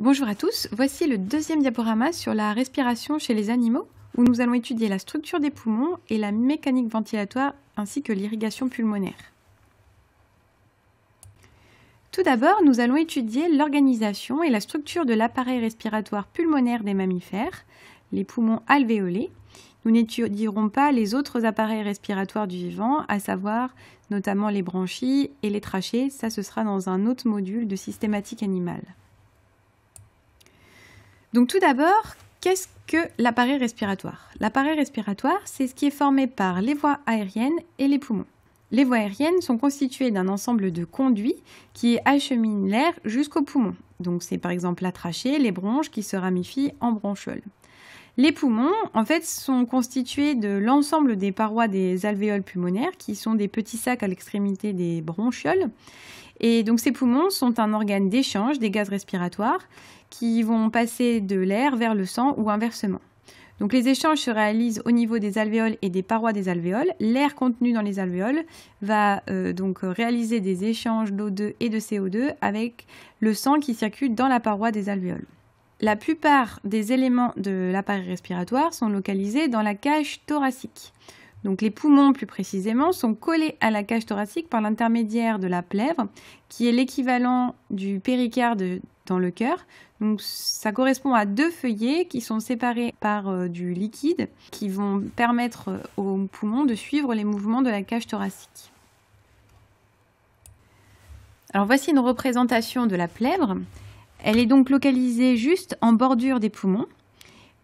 Bonjour à tous, voici le deuxième diaporama sur la respiration chez les animaux, où nous allons étudier la structure des poumons et la mécanique ventilatoire ainsi que l'irrigation pulmonaire. Tout d'abord, nous allons étudier l'organisation et la structure de l'appareil respiratoire pulmonaire des mammifères, les poumons alvéolés. Nous n'étudierons pas les autres appareils respiratoires du vivant, à savoir notamment les branchies et les trachées, ça ce sera dans un autre module de systématique animale. Donc tout d'abord, qu'est-ce que l'appareil respiratoire? L'appareil respiratoire, c'est ce qui est formé par les voies aériennes et les poumons. Les voies aériennes sont constituées d'un ensemble de conduits qui acheminent l'air jusqu'aux poumons. Donc c'est par exemple la trachée, les bronches qui se ramifient en bronchioles. Les poumons, en fait, sont constitués de l'ensemble des parois des alvéoles pulmonaires, qui sont des petits sacs à l'extrémité des bronchioles. Et donc ces poumons sont un organe d'échange des gaz respiratoires qui vont passer de l'air vers le sang ou inversement. Donc les échanges se réalisent au niveau des alvéoles et des parois des alvéoles. L'air contenu dans les alvéoles va euh, donc réaliser des échanges d'O2 et de CO2 avec le sang qui circule dans la paroi des alvéoles. La plupart des éléments de l'appareil respiratoire sont localisés dans la cage thoracique. Donc les poumons plus précisément sont collés à la cage thoracique par l'intermédiaire de la plèvre qui est l'équivalent du péricarde le cœur. Donc ça correspond à deux feuillets qui sont séparés par euh, du liquide qui vont permettre euh, aux poumons de suivre les mouvements de la cage thoracique. Alors voici une représentation de la plèvre. Elle est donc localisée juste en bordure des poumons.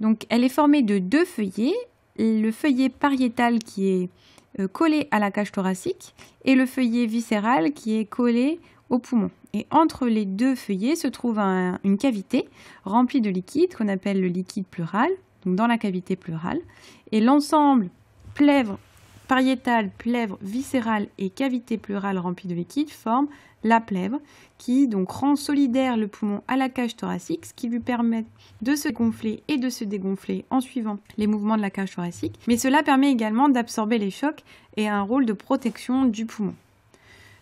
Donc elle est formée de deux feuillets, le feuillet pariétal qui est euh, collé à la cage thoracique et le feuillet viscéral qui est collé au poumon. Et entre les deux feuillets se trouve une cavité remplie de liquide qu'on appelle le liquide pleural, donc dans la cavité pleurale. Et l'ensemble plèvre pariétale, plèvre viscérale et cavité pleurale remplie de liquide forment la plèvre qui donc rend solidaire le poumon à la cage thoracique, ce qui lui permet de se gonfler et de se dégonfler en suivant les mouvements de la cage thoracique. Mais cela permet également d'absorber les chocs et un rôle de protection du poumon.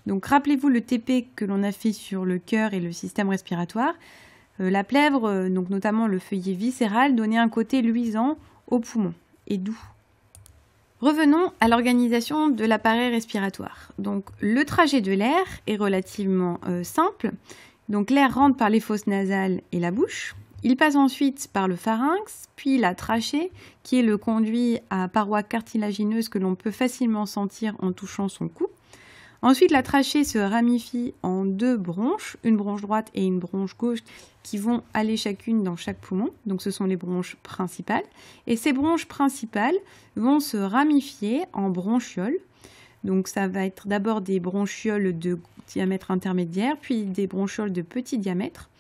Donc rappelez-vous le TP que l'on a fait sur le cœur et le système respiratoire. Euh, la plèvre, euh, donc notamment le feuillet viscéral, donnait un côté luisant au poumon et doux. Revenons à l'organisation de l'appareil respiratoire. Donc le trajet de l'air est relativement euh, simple. Donc l'air rentre par les fosses nasales et la bouche. Il passe ensuite par le pharynx, puis la trachée, qui est le conduit à paroi cartilagineuse que l'on peut facilement sentir en touchant son cou. Ensuite, la trachée se ramifie en deux bronches, une bronche droite et une bronche gauche, qui vont aller chacune dans chaque poumon. Donc ce sont les bronches principales. Et ces bronches principales vont se ramifier en bronchioles. Donc ça va être d'abord des bronchioles de diamètre intermédiaire, puis des bronchioles de petit diamètre.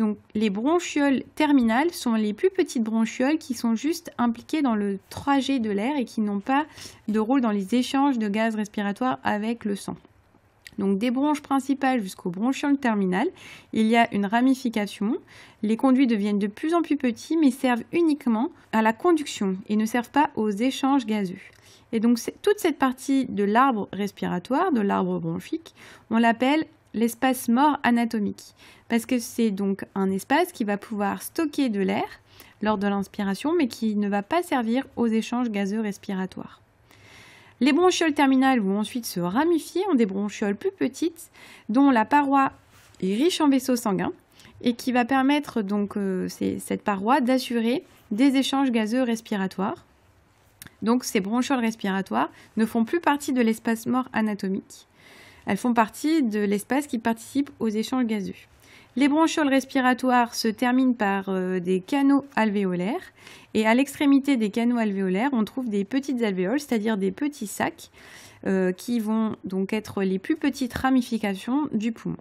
Donc les bronchioles terminales sont les plus petites bronchioles qui sont juste impliquées dans le trajet de l'air et qui n'ont pas de rôle dans les échanges de gaz respiratoires avec le sang. Donc des bronches principales jusqu'aux bronchioles terminales, il y a une ramification. Les conduits deviennent de plus en plus petits mais servent uniquement à la conduction et ne servent pas aux échanges gazeux. Et donc toute cette partie de l'arbre respiratoire, de l'arbre bronchique, on l'appelle l'espace mort anatomique, parce que c'est donc un espace qui va pouvoir stocker de l'air lors de l'inspiration, mais qui ne va pas servir aux échanges gazeux respiratoires. Les bronchioles terminales vont ensuite se ramifier en des bronchioles plus petites, dont la paroi est riche en vaisseaux sanguins, et qui va permettre donc euh, cette paroi d'assurer des échanges gazeux respiratoires. Donc ces bronchioles respiratoires ne font plus partie de l'espace mort anatomique. Elles font partie de l'espace qui participe aux échanges gazeux. Les bronchioles respiratoires se terminent par euh, des canaux alvéolaires et à l'extrémité des canaux alvéolaires, on trouve des petites alvéoles, c'est-à-dire des petits sacs euh, qui vont donc être les plus petites ramifications du poumon.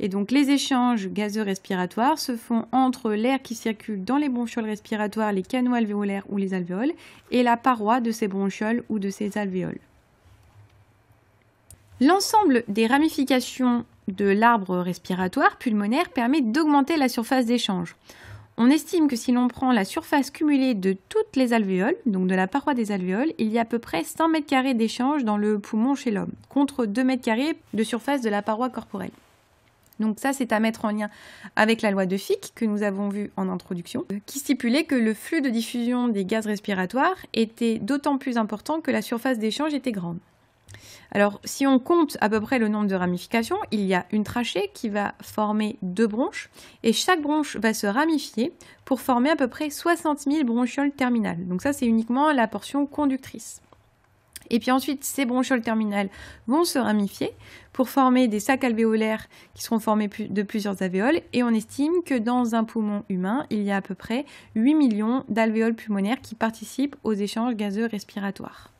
Et donc les échanges gazeux respiratoires se font entre l'air qui circule dans les bronchioles respiratoires, les canaux alvéolaires ou les alvéoles, et la paroi de ces bronchioles ou de ces alvéoles. L'ensemble des ramifications de l'arbre respiratoire pulmonaire permet d'augmenter la surface d'échange. On estime que si l'on prend la surface cumulée de toutes les alvéoles, donc de la paroi des alvéoles, il y a à peu près 100 m2 d'échange dans le poumon chez l'homme, contre 2 m2 de surface de la paroi corporelle. Donc ça, c'est à mettre en lien avec la loi de Fick que nous avons vue en introduction, qui stipulait que le flux de diffusion des gaz respiratoires était d'autant plus important que la surface d'échange était grande. Alors, si on compte à peu près le nombre de ramifications, il y a une trachée qui va former deux bronches et chaque bronche va se ramifier pour former à peu près 60 000 bronchioles terminales. Donc ça, c'est uniquement la portion conductrice. Et puis ensuite, ces bronchioles terminales vont se ramifier pour former des sacs alvéolaires qui seront formés de plusieurs alvéoles. Et on estime que dans un poumon humain, il y a à peu près 8 millions d'alvéoles pulmonaires qui participent aux échanges gazeux respiratoires.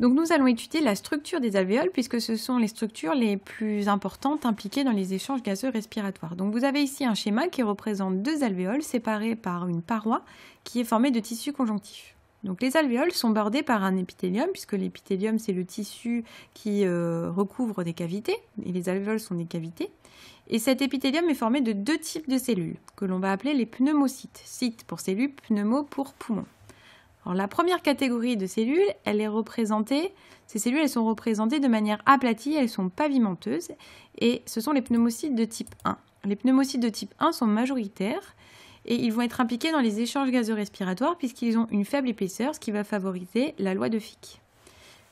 Donc nous allons étudier la structure des alvéoles puisque ce sont les structures les plus importantes impliquées dans les échanges gazeux respiratoires. Donc vous avez ici un schéma qui représente deux alvéoles séparées par une paroi qui est formée de tissu conjonctif. Donc les alvéoles sont bordées par un épithélium puisque l'épithélium c'est le tissu qui euh, recouvre des cavités et les alvéoles sont des cavités. Et cet épithélium est formé de deux types de cellules que l'on va appeler les pneumocytes. Cytes pour cellules, pneumo pour la première catégorie de cellules, elle est représentée, ces cellules elles sont représentées de manière aplatie, elles sont pavimenteuses et ce sont les pneumocytes de type 1. Les pneumocytes de type 1 sont majoritaires et ils vont être impliqués dans les échanges gazeux respiratoires puisqu'ils ont une faible épaisseur, ce qui va favoriser la loi de Fick.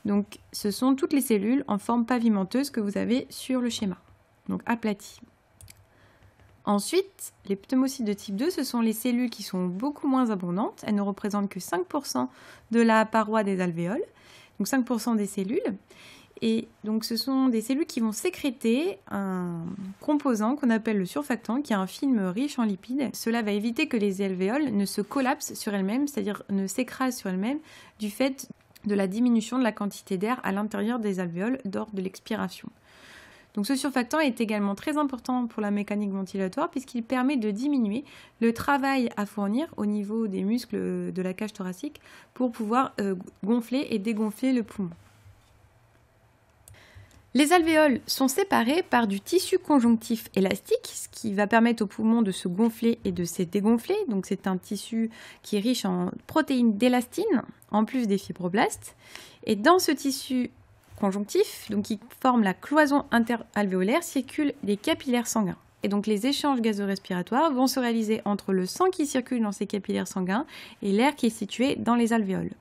Donc ce sont toutes les cellules en forme pavimenteuse que vous avez sur le schéma, donc aplaties. Ensuite, les pneumocytes de type 2, ce sont les cellules qui sont beaucoup moins abondantes. Elles ne représentent que 5% de la paroi des alvéoles, donc 5% des cellules. Et donc ce sont des cellules qui vont sécréter un composant qu'on appelle le surfactant, qui est un film riche en lipides. Cela va éviter que les alvéoles ne se collapsent sur elles-mêmes, c'est-à-dire ne s'écrasent sur elles-mêmes du fait de la diminution de la quantité d'air à l'intérieur des alvéoles lors de l'expiration. Donc ce surfactant est également très important pour la mécanique ventilatoire puisqu'il permet de diminuer le travail à fournir au niveau des muscles de la cage thoracique pour pouvoir euh, gonfler et dégonfler le poumon. Les alvéoles sont séparées par du tissu conjonctif élastique, ce qui va permettre au poumon de se gonfler et de se dégonfler. Donc c'est un tissu qui est riche en protéines d'élastine, en plus des fibroblastes. Et dans ce tissu donc qui forme la cloison interalvéolaire, circulent les capillaires sanguins. Et donc les échanges gazorespiratoires vont se réaliser entre le sang qui circule dans ces capillaires sanguins et l'air qui est situé dans les alvéoles.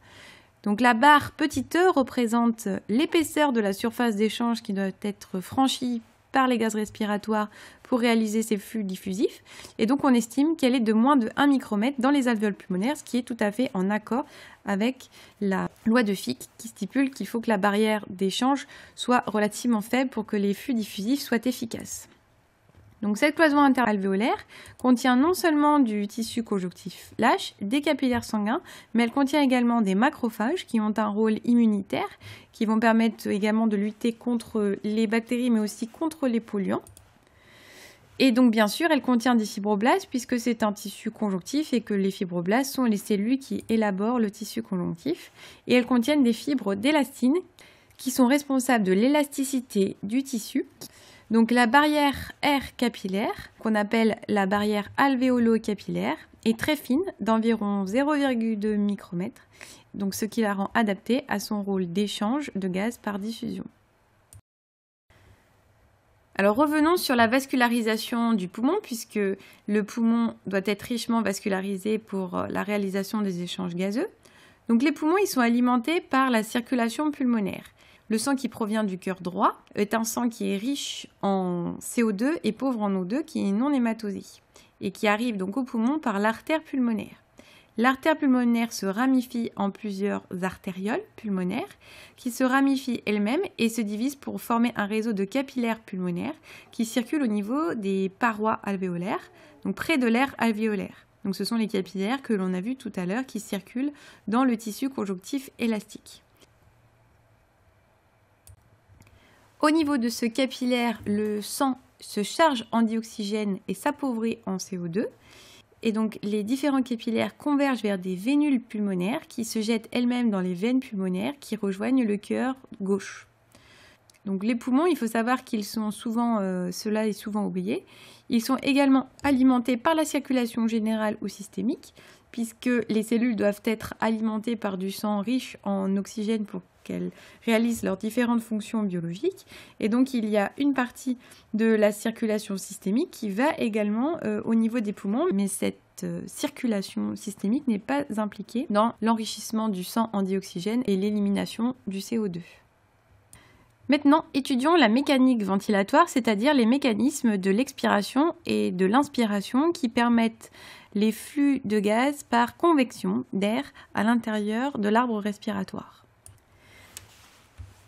Donc la barre petit e représente l'épaisseur de la surface d'échange qui doit être franchie par les gaz respiratoires pour réaliser ces flux diffusifs. Et donc on estime qu'elle est de moins de 1 micromètre dans les alvéoles pulmonaires, ce qui est tout à fait en accord avec la loi de Fick qui stipule qu'il faut que la barrière d'échange soit relativement faible pour que les flux diffusifs soient efficaces. Donc cette cloison interalvéolaire contient non seulement du tissu conjonctif lâche, des capillaires sanguins, mais elle contient également des macrophages qui ont un rôle immunitaire, qui vont permettre également de lutter contre les bactéries, mais aussi contre les polluants. Et donc bien sûr, elle contient des fibroblastes puisque c'est un tissu conjonctif et que les fibroblastes sont les cellules qui élaborent le tissu conjonctif. Et elles contiennent des fibres d'élastine qui sont responsables de l'élasticité du tissu donc la barrière air capillaire, qu'on appelle la barrière alvéolo-capillaire, est très fine, d'environ 0,2 micromètres, donc ce qui la rend adaptée à son rôle d'échange de gaz par diffusion. Alors revenons sur la vascularisation du poumon, puisque le poumon doit être richement vascularisé pour la réalisation des échanges gazeux. Donc les poumons, ils sont alimentés par la circulation pulmonaire. Le sang qui provient du cœur droit est un sang qui est riche en CO2 et pauvre en O2 qui est non hématosé et qui arrive donc au poumon par l'artère pulmonaire. L'artère pulmonaire se ramifie en plusieurs artérioles pulmonaires qui se ramifient elles-mêmes et se divisent pour former un réseau de capillaires pulmonaires qui circulent au niveau des parois alvéolaires, donc près de l'air alvéolaire. Donc ce sont les capillaires que l'on a vus tout à l'heure qui circulent dans le tissu conjonctif élastique. Au niveau de ce capillaire, le sang se charge en dioxygène et s'appauvrit en CO2. Et donc les différents capillaires convergent vers des vénules pulmonaires qui se jettent elles-mêmes dans les veines pulmonaires qui rejoignent le cœur gauche. Donc les poumons, il faut savoir qu'ils sont souvent, euh, cela est souvent oublié, ils sont également alimentés par la circulation générale ou systémique, puisque les cellules doivent être alimentées par du sang riche en oxygène pour qu'elles réalisent leurs différentes fonctions biologiques. Et donc il y a une partie de la circulation systémique qui va également euh, au niveau des poumons, mais cette euh, circulation systémique n'est pas impliquée dans l'enrichissement du sang en dioxygène et l'élimination du CO2. Maintenant, étudions la mécanique ventilatoire, c'est-à-dire les mécanismes de l'expiration et de l'inspiration qui permettent les flux de gaz par convection d'air à l'intérieur de l'arbre respiratoire.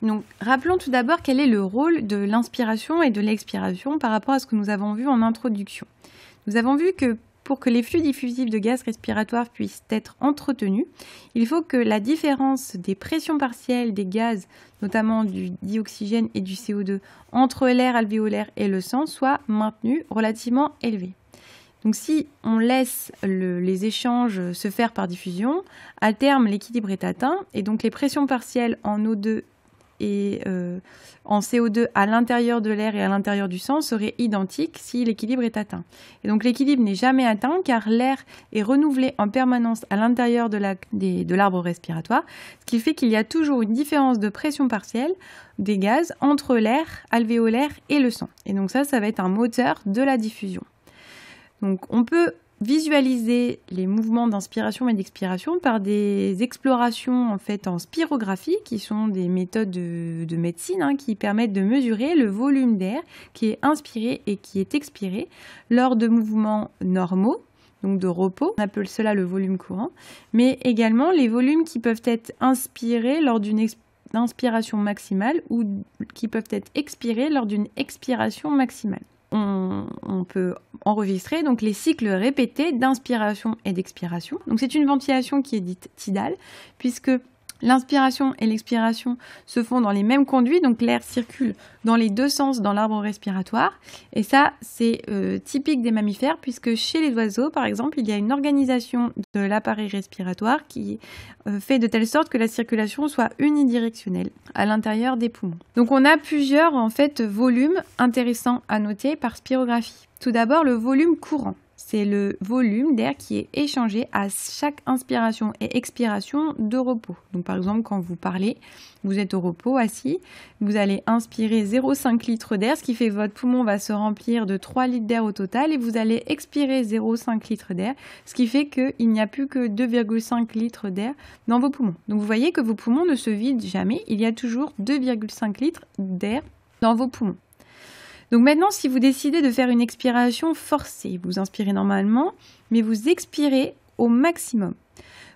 Donc, rappelons tout d'abord quel est le rôle de l'inspiration et de l'expiration par rapport à ce que nous avons vu en introduction. Nous avons vu que pour que les flux diffusifs de gaz respiratoire puissent être entretenus, il faut que la différence des pressions partielles des gaz, notamment du dioxygène et du CO2, entre l'air alvéolaire et le sang soit maintenue relativement élevée. Donc si on laisse les échanges se faire par diffusion, à terme l'équilibre est atteint et donc les pressions partielles en O2 et euh, en CO2 à l'intérieur de l'air et à l'intérieur du sang serait identique si l'équilibre est atteint. Et donc l'équilibre n'est jamais atteint car l'air est renouvelé en permanence à l'intérieur de l'arbre respiratoire, ce qui fait qu'il y a toujours une différence de pression partielle des gaz entre l'air alvéolaire et le sang. Et donc ça, ça va être un moteur de la diffusion. Donc on peut visualiser les mouvements d'inspiration et d'expiration par des explorations en en spirographie, qui sont des méthodes de, médecine hein, qui permettent de mesurer le volume d'air qui est inspiré et qui est expiré lors de mouvements normaux, donc de repos, on appelle cela le volume courant, mais également les volumes qui peuvent être inspirés lors d'une inspiration maximale ou qui peuvent être expirés lors d'une expiration maximale on, peut enregistrer donc les cycles répétés d'inspiration et d'expiration. C'est une ventilation qui est dite tidale puisque L'inspiration et l'expiration se font dans les mêmes conduits, donc l'air circule dans les deux sens dans l'arbre respiratoire. Et ça, c'est euh, typique des mammifères, puisque chez les oiseaux, par exemple, il y a une organisation de l'appareil respiratoire qui euh, fait de telle sorte que la circulation soit unidirectionnelle à l'intérieur des poumons. Donc on a plusieurs en fait volumes intéressants à noter par spirographie. Tout d'abord, le volume courant c'est le volume d'air qui est échangé à chaque inspiration et expiration de repos. Donc par exemple, quand vous parlez, vous êtes au repos assis, vous allez inspirer 0,5 litres d'air, ce qui fait que votre poumon va se remplir de 3 litres d'air au total, et vous allez expirer 0,5 litres d'air, ce qui fait qu'il n'y a plus que 2,5 litres d'air dans vos poumons. Donc vous voyez que vos poumons ne se vident jamais, il y a toujours 2,5 litres d'air dans vos poumons. Donc maintenant, si vous décidez de faire une expiration forcée, vous inspirez normalement, mais vous expirez au maximum.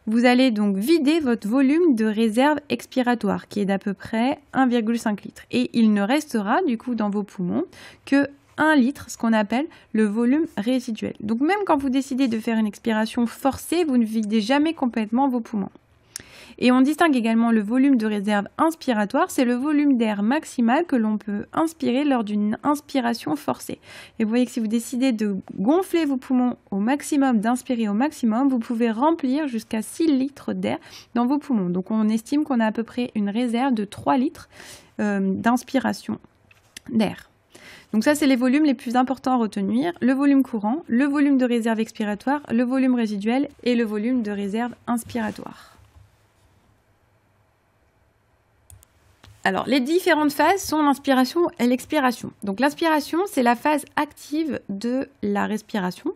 Vous allez donc vider votre volume de réserve expiratoire, qui est d'à peu près 1,5 litre. Et il ne restera du coup dans vos poumons que 1 litre, ce qu'on appelle le volume résiduel. Donc même quand vous décidez de faire une expiration forcée, vous ne videz jamais complètement vos poumons. Et on distingue également le volume de réserve inspiratoire, c'est le volume d'air maximal que l'on peut inspirer lors d'une inspiration forcée. Et vous voyez que si vous décidez de gonfler vos poumons au maximum, d'inspirer au maximum, vous pouvez remplir jusqu'à 6 litres d'air dans vos poumons. Donc on estime qu'on a à peu près une réserve de 3 litres euh, d'inspiration d'air. Donc ça, c'est les volumes les plus importants à retenir. Le volume courant, le volume de réserve expiratoire, le volume résiduel et le volume de réserve inspiratoire. Alors, les différentes phases sont l'inspiration et l'expiration. Donc, l'inspiration, c'est la phase active de la respiration,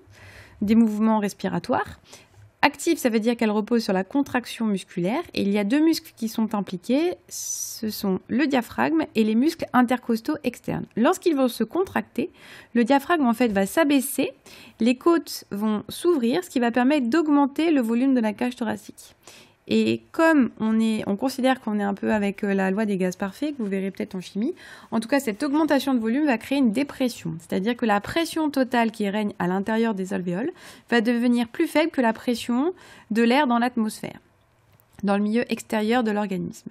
des mouvements respiratoires. Active, ça veut dire qu'elle repose sur la contraction musculaire. Et il y a deux muscles qui sont impliqués. Ce sont le diaphragme et les muscles intercostaux externes. Lorsqu'ils vont se contracter, le diaphragme en fait va s'abaisser, les côtes vont s'ouvrir, ce qui va permettre d'augmenter le volume de la cage thoracique. Et comme on, est, on considère qu'on est un peu avec euh, la loi des gaz parfaits, que vous verrez peut-être en chimie, en tout cas cette augmentation de volume va créer une dépression. C'est-à-dire que la pression totale qui règne à l'intérieur des alvéoles va devenir plus faible que la pression de l'air dans l'atmosphère dans le milieu extérieur de l'organisme.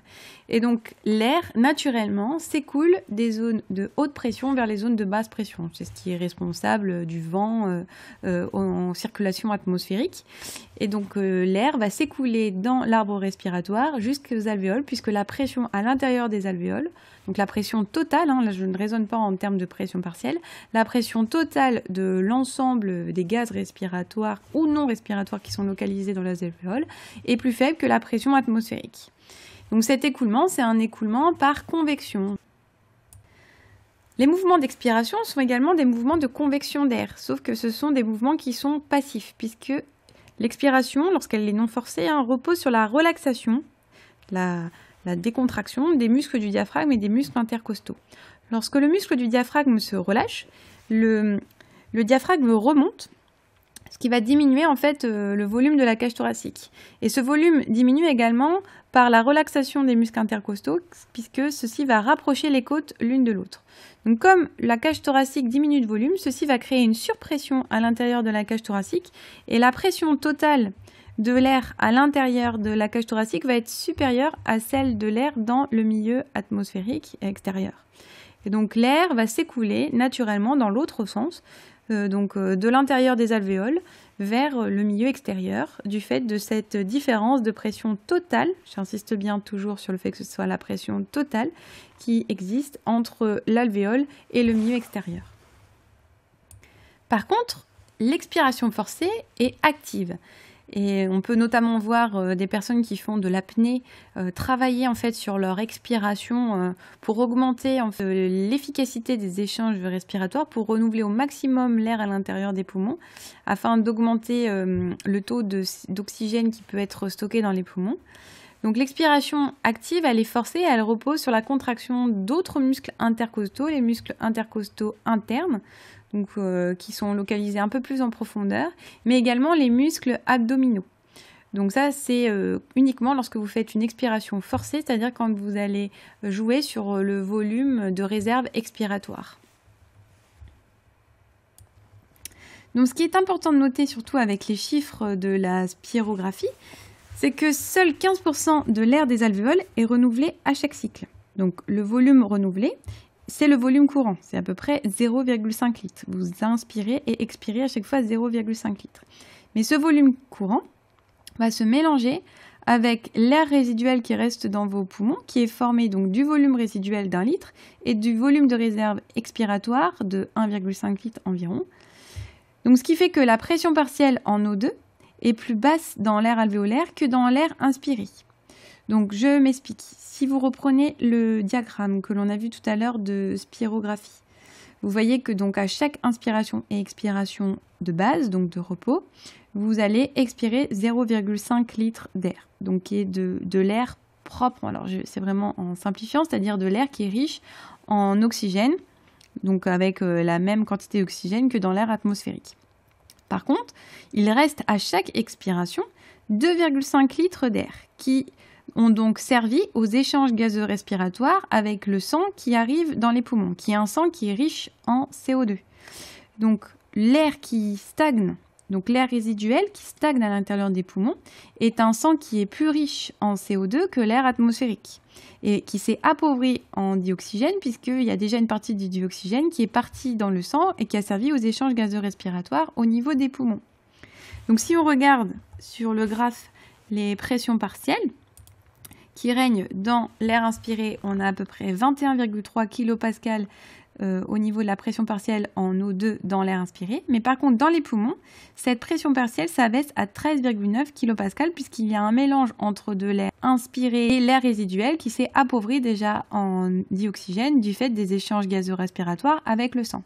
Et donc l'air, naturellement, s'écoule des zones de haute pression vers les zones de basse pression. C'est ce qui est responsable du vent euh, euh, en circulation atmosphérique. Et donc l'air va s'écouler dans l'arbre respiratoire jusqu'aux alvéoles, puisque la pression à l'intérieur des alvéoles, donc la pression totale, hein, là je ne raisonne pas en termes de pression partielle, la pression totale de l'ensemble des gaz respiratoires ou non respiratoires qui sont localisés dans les alvéoles est plus faible que la pression atmosphérique. Donc cet écoulement, c'est un écoulement par convection. Les mouvements d'expiration sont également des mouvements de convection d'air, sauf que ce sont des mouvements qui sont passifs, puisque l'expiration, lorsqu'elle est non forcée, hein, repose sur la relaxation, la, la décontraction des muscles du diaphragme et des muscles intercostaux. Lorsque le muscle du diaphragme se relâche, le, diaphragme remonte, ce qui va diminuer en fait euh, le volume de la cage thoracique. Et ce volume diminue également par la relaxation des muscles intercostaux, puisque ceci va rapprocher les côtes l'une de l'autre. Donc comme la cage thoracique diminue de volume, ceci va créer une surpression à l'intérieur de la cage thoracique et la pression totale de l'air à l'intérieur de la cage thoracique va être supérieure à celle de l'air dans le milieu atmosphérique extérieur. Et donc l'air va s'écouler naturellement dans l'autre sens, donc euh, de l'intérieur des alvéoles vers le milieu extérieur, du fait de cette différence de pression totale, j'insiste bien toujours sur le fait que ce soit la pression totale qui existe entre l'alvéole et le milieu extérieur. Par contre, l'expiration forcée est active. On peut notamment voir euh, des personnes qui font de l'apnée euh, travailler en fait sur leur expiration euh, pour augmenter l'efficacité des échanges respiratoires, pour renouveler au maximum l'air à l'intérieur des poumons, afin d'augmenter le taux d'oxygène qui peut être stocké dans les poumons. Donc l'expiration active, elle est forcée, elle repose sur la contraction d'autres muscles intercostaux, les muscles intercostaux internes, euh, qui sont localisés un peu plus en profondeur, mais également les muscles abdominaux. Donc ça, c'est euh, uniquement lorsque vous faites une expiration forcée, c'est-à-dire quand vous allez jouer sur le volume de réserve expiratoire. Donc ce qui est important de noter, surtout avec les chiffres de la spirographie, c'est que seul 15% de l'air des alvéoles est renouvelé à chaque cycle. Donc le volume renouvelé c'est le volume courant, c'est à peu près 0,5 litres. Vous inspirez et expirez à chaque fois 0,5 litres. Mais ce volume courant va se mélanger avec l'air résiduel qui reste dans vos poumons, qui est formé donc du volume résiduel d'un litre et du volume de réserve expiratoire de 1,5 litre environ. Donc ce qui fait que la pression partielle en O2 est plus basse dans l'air alvéolaire que dans l'air inspiré. Donc je m'explique. Si vous reprenez le diagramme que l'on a vu tout à l'heure de spirographie, vous voyez que donc à chaque inspiration et expiration de base, donc de repos, vous allez expirer 0,5 litres d'air, donc qui est de, de l'air propre. Alors c'est vraiment en simplifiant, c'est-à-dire de l'air qui est riche en oxygène, donc avec euh, la même quantité d'oxygène que dans l'air atmosphérique. Par contre, il reste à chaque expiration 2,5 litres d'air qui ont donc servi aux échanges gazeux respiratoires avec le sang qui arrive dans les poumons, qui est un sang qui est riche en CO2. Donc l'air qui stagne, donc l'air résiduel qui stagne à l'intérieur des poumons, est un sang qui est plus riche en CO2 que l'air atmosphérique et qui s'est appauvri en dioxygène puisqu'il y a déjà une partie du dioxygène qui est partie dans le sang et qui a servi aux échanges gazeux respiratoires au niveau des poumons. Donc si on regarde sur le graphe les pressions partielles, qui règne dans l'air inspiré, on a à peu près 21,3 kPa euh, au niveau de la pression partielle en O2 dans l'air inspiré. Mais par contre, dans les poumons, cette pression partielle s'abaisse à 13,9 kPa puisqu'il y a un mélange entre de l'air inspiré et l'air résiduel qui s'est appauvri déjà en dioxygène du fait des échanges gazeux respiratoires avec le sang.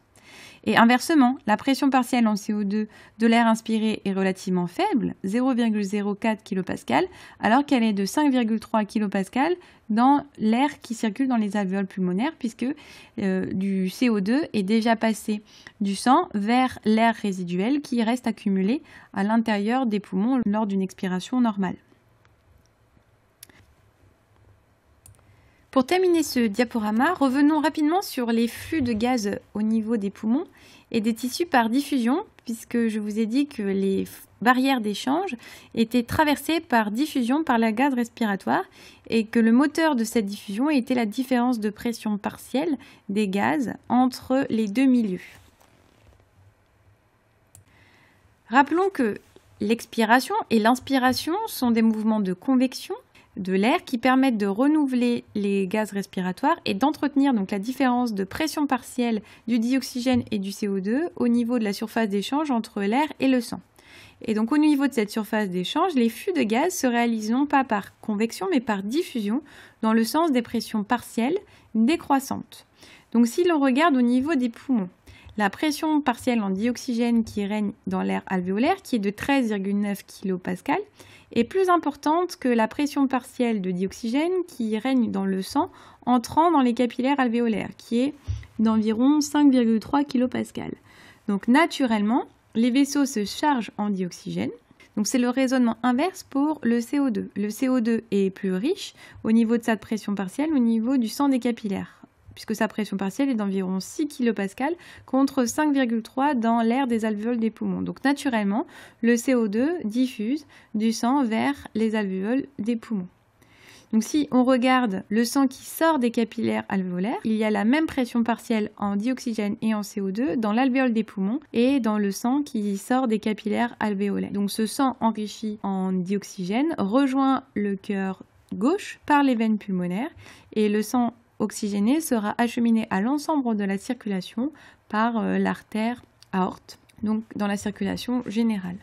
Et inversement, la pression partielle en CO2 de l'air inspiré est relativement faible, 0,04 kPa, alors qu'elle est de 5,3 kPa dans l'air qui circule dans les alvéoles pulmonaires, puisque euh, du CO2 est déjà passé du sang vers l'air résiduel qui reste accumulé à l'intérieur des poumons lors d'une expiration normale. Pour terminer ce diaporama, revenons rapidement sur les flux de gaz au niveau des poumons et des tissus par diffusion, puisque je vous ai dit que les barrières d'échange étaient traversées par diffusion par la gaz respiratoire et que le moteur de cette diffusion était la différence de pression partielle des gaz entre les deux milieux. Rappelons que l'expiration et l'inspiration sont des mouvements de convection de l'air qui permettent de renouveler les gaz respiratoires et d'entretenir donc la différence de pression partielle du dioxygène et du CO2 au niveau de la surface d'échange entre l'air et le sang. Et donc au niveau de cette surface d'échange, les flux de gaz se réalisent non pas par convection mais par diffusion dans le sens des pressions partielles décroissantes. Donc si l'on regarde au niveau des poumons, la pression partielle en dioxygène qui règne dans l'air alvéolaire, qui est de 13,9 kPa, est plus importante que la pression partielle de dioxygène qui règne dans le sang entrant dans les capillaires alvéolaires, qui est d'environ 5,3 kPa. Donc naturellement, les vaisseaux se chargent en dioxygène. Donc c'est le raisonnement inverse pour le CO2. Le CO2 est plus riche au niveau de sa pression partielle au niveau du sang des capillaires puisque sa pression partielle est d'environ 6 kPa contre 5,3 dans l'air des alvéoles des poumons. Donc naturellement, le CO2 diffuse du sang vers les alvéoles des poumons. Donc si on regarde le sang qui sort des capillaires alvéolaires, il y a la même pression partielle en dioxygène et en CO2 dans l'alvéole des poumons et dans le sang qui sort des capillaires alvéolaires. Donc ce sang enrichi en dioxygène rejoint le cœur gauche par les veines pulmonaires et le sang oxygéné sera acheminé à l'ensemble de la circulation par euh, l'artère aorte, donc dans la circulation générale.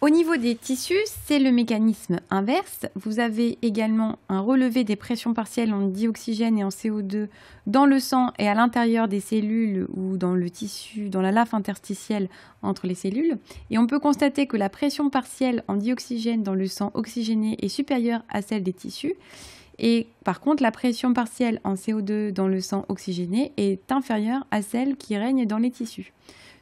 Au niveau des tissus, c'est le mécanisme inverse. Vous avez également un relevé des pressions partielles en dioxygène et en CO2 dans le sang et à l'intérieur des cellules ou dans le tissu, dans la lave interstitielle entre les cellules. Et on peut constater que la pression partielle en dioxygène dans le sang oxygéné est supérieure à celle des tissus. Et par contre, la pression partielle en CO2 dans le sang oxygéné est inférieure à celle qui règne dans les tissus.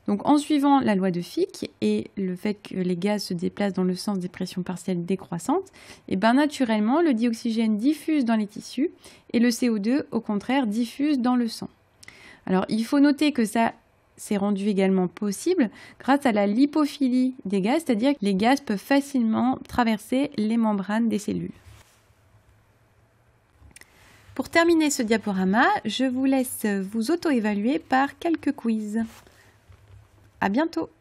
Donc en suivant la loi de Fick et le fait que les gaz se déplacent dans le sens des pressions partielles décroissantes, et eh ben naturellement le dioxygène diffuse dans les tissus et le CO2 au contraire diffuse dans le sang. Alors il faut noter que ça s'est rendu également possible grâce à la lipophilie des gaz, c'est-à-dire que les gaz peuvent facilement traverser les membranes des cellules. Pour terminer ce diaporama, je vous laisse vous auto-évaluer par quelques quiz. À bientôt